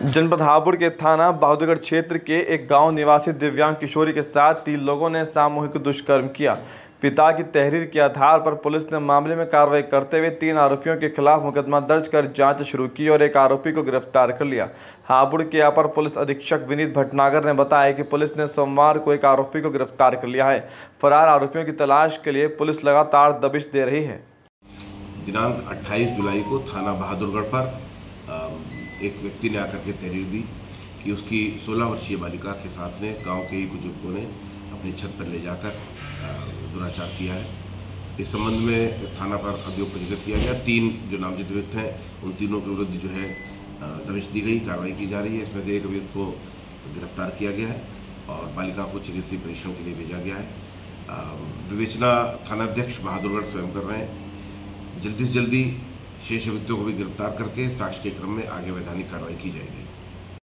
जनपद हापुड़ के थाना बहादुरगढ़ क्षेत्र के एक गाँव निवासी दिव्यांग किशोरी के साथ तीन लोगों ने सामूहिक दुष्कर्म किया। पिता की तहरीर के आधार पर पुलिस ने मामले में कार्रवाई करते हुए तीन आरोपियों के खिलाफ मुकदमा दर्ज कर जाँच शुरू की और एक आरोपी को गिरफ़्तार कर लिया। हापुड़ के अपर पुलिस अधीक्षक विनीत भटनागर ने बताया कि पुलिस ने सोमवार को एक आरोपी को गिरफ़्तार कर लिया है। फरार आरोपियों की तलाश के लिए पुलिस लगातार दबिश दे रही है। दिनांक 28 जुलाई को थाना बहादुरगढ़ पर एक व्यक्ति ने आकर के तहरीर दी कि उसकी 16 वर्षीय बालिका के साथ ने गाँव के ही युवकों ने अपनी छत पर ले जाकर दुराचार किया है। इस संबंध में थाना पर अभियोग पंजीकृत किया गया। तीन जो नामजद व्यक्त हैं, उन तीनों के विरुद्ध जो है दबिश दी गई, कार्रवाई की जा रही है। इसमें से एक अभियुक्त को गिरफ़्तार किया गया है और बालिका को चिकित्सीय परीक्षण के लिए भेजा गया है। विवेचना थानाध्यक्ष बहादुरगढ़ स्वयं कर रहे हैं। जल्दी से जल्दी शेष व्यक्तियों को भी गिरफ़्तार करके साक्ष्य के क्रम में आगे वैधानिक कार्रवाई की जाएगी।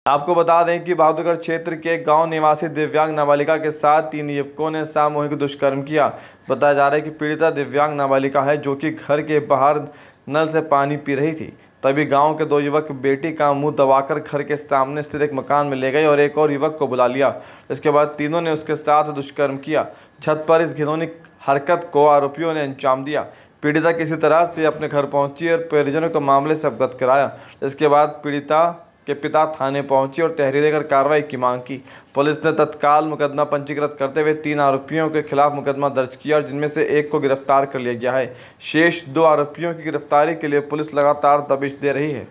आपको बता दें कि बहादुरगढ़ क्षेत्र के गाँव निवासी दिव्यांग नाबालिका के साथ तीन युवकों ने सामूहिक दुष्कर्म किया। बताया जा रहा है कि पीड़िता दिव्यांग नाबालिका है जो कि घर के बाहर नल से पानी पी रही थी। तभी गाँव के दो युवक बेटी का मुँह दबाकर घर के सामने स्थित एक मकान में ले गए और एक और युवक को बुला लिया। इसके बाद तीनों ने उसके साथ दुष्कर्म किया। छत पर इस घिनौनी हरकत को आरोपियों ने अंजाम दिया। पीड़िता किसी तरह से अपने घर पहुँची और परिजनों को मामले से अवगत कराया। इसके बाद पीड़िता के पिता थाने पहुँची और तहरीर कर कार्रवाई की मांग की। पुलिस ने तत्काल मुकदमा पंजीकृत करते हुए तीन आरोपियों के खिलाफ मुकदमा दर्ज किया और जिनमें से एक को गिरफ़्तार कर लिया गया है। शेष दो आरोपियों की गिरफ्तारी के लिए पुलिस लगातार दबिश दे रही है।